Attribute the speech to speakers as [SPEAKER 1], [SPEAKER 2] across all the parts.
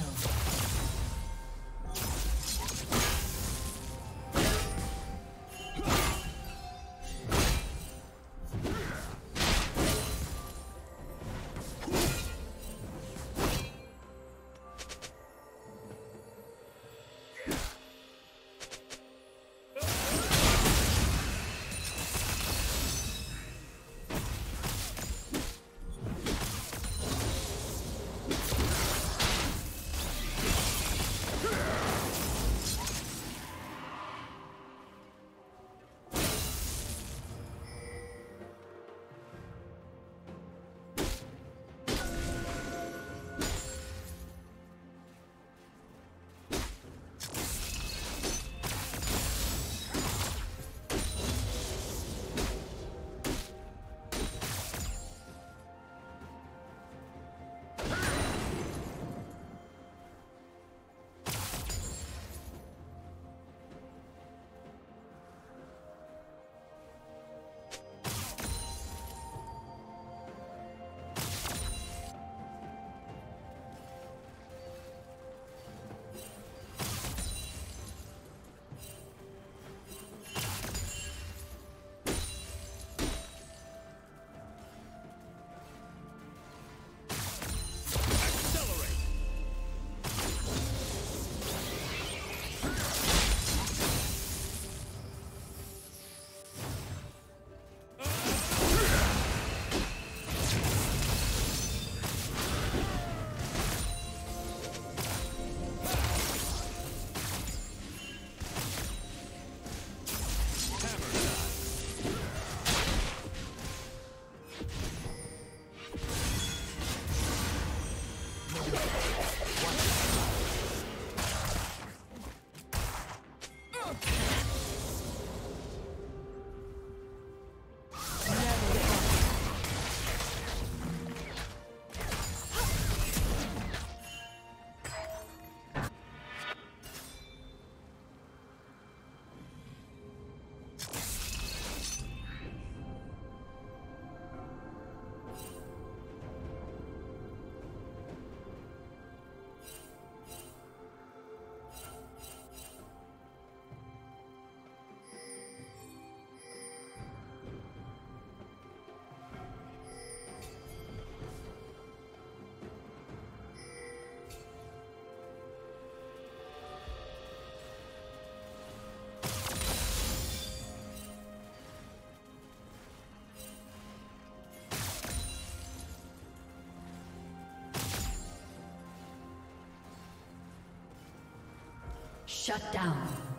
[SPEAKER 1] Kill. Shut down.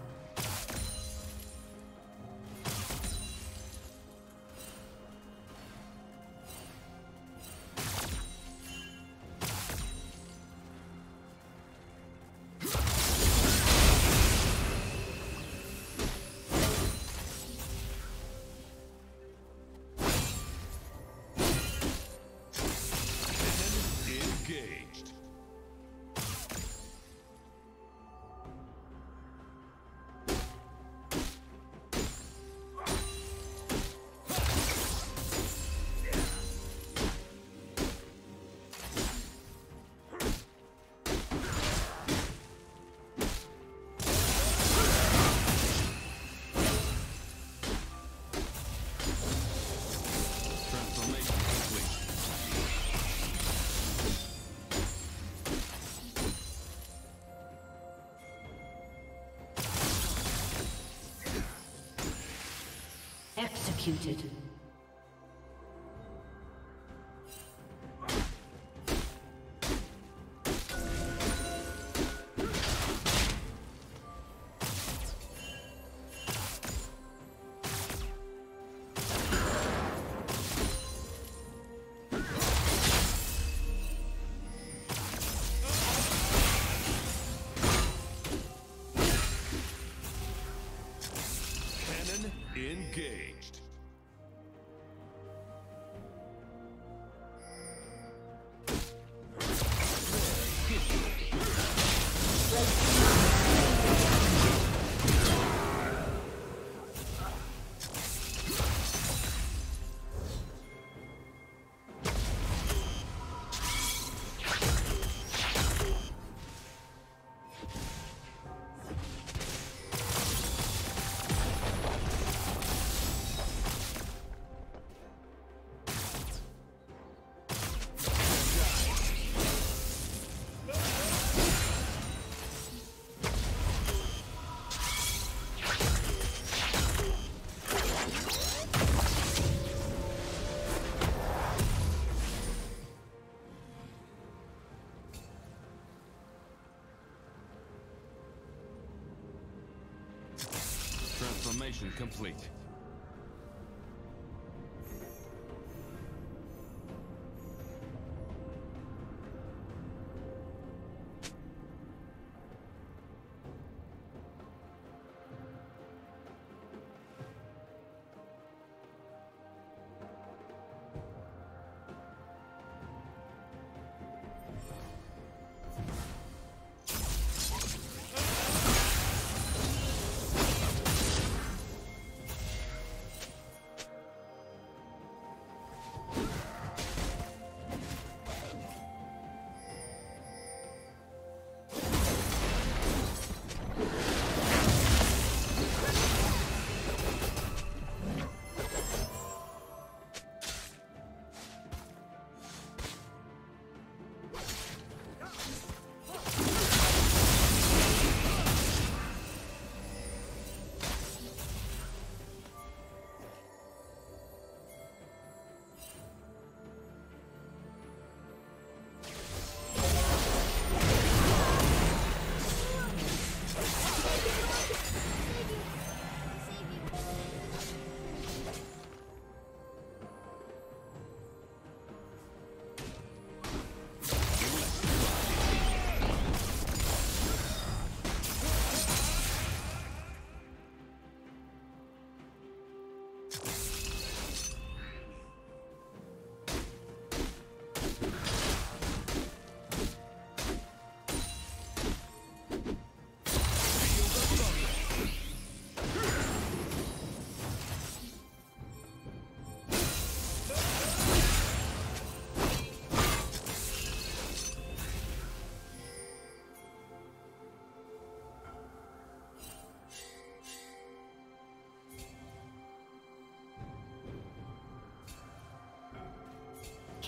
[SPEAKER 1] Executed. Transformation complete.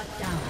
[SPEAKER 2] Shut down.